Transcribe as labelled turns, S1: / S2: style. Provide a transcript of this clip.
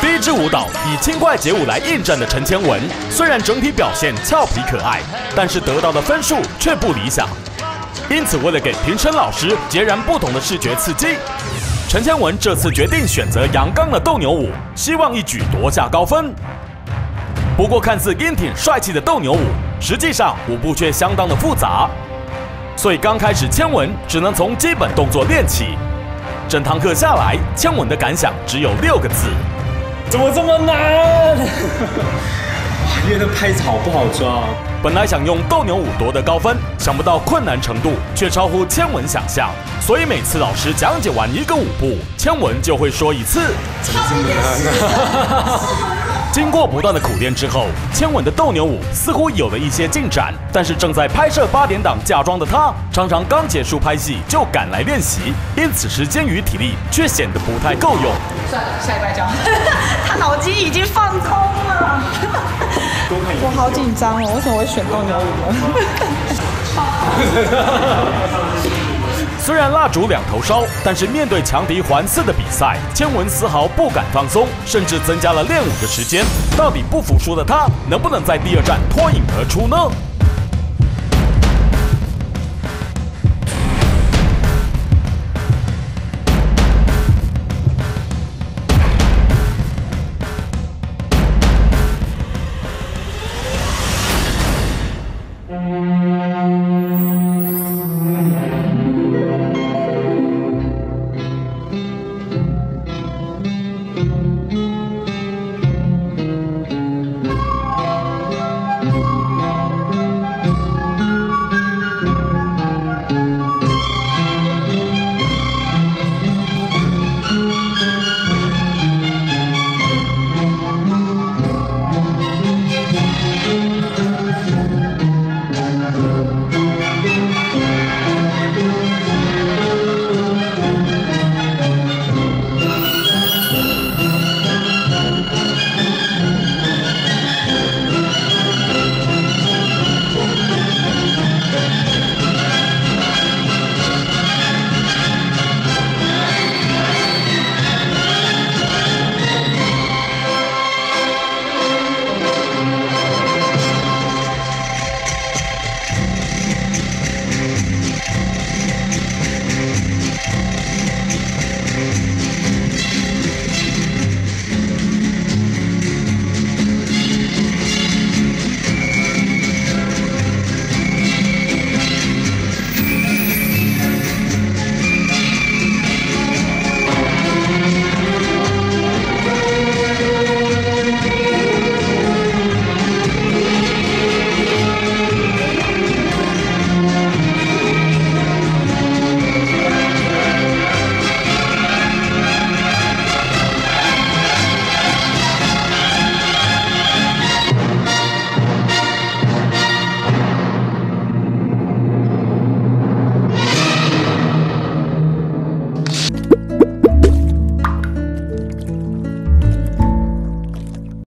S1: 第一支舞蹈以轻快街舞来应战的陈千文，虽然整体表现俏皮可爱，但是得到的分数却不理想。因此，为了给评审老师截然不同的视觉刺激，陈千文这次决定选择阳刚的斗牛舞，希望一举夺下高分。不过，看似英挺帅气的斗牛舞，实际上舞步却相当的复杂，所以刚开始千文只能从基本动作练起。整堂课下来，千文的感想只有六个字。
S2: 怎么这么难？因为那拍子好不好抓？
S1: 本来想用斗牛舞夺得高分，想不到困难程度却超乎千文想象。所以每次老师讲解完一个舞步，千文就会说一次。
S2: 怎么这么难？
S1: 经过不断的苦练之后，千文的斗牛舞似乎有了一些进展。但是正在拍摄八点档嫁妆的他，常常刚结束拍戏就赶来练习，因此时间与体力却显得不太够用。
S3: 算了，下一拜教。他脑筋已经放空了。我好紧张哦，为什么会选斗牛
S1: 舞呢？虽然蜡烛两头烧，但是面对强敌环伺的比赛，千文丝毫不敢放松，甚至增加了练舞的时间。到底不服输的他，能不能在第二站脱颖而出呢？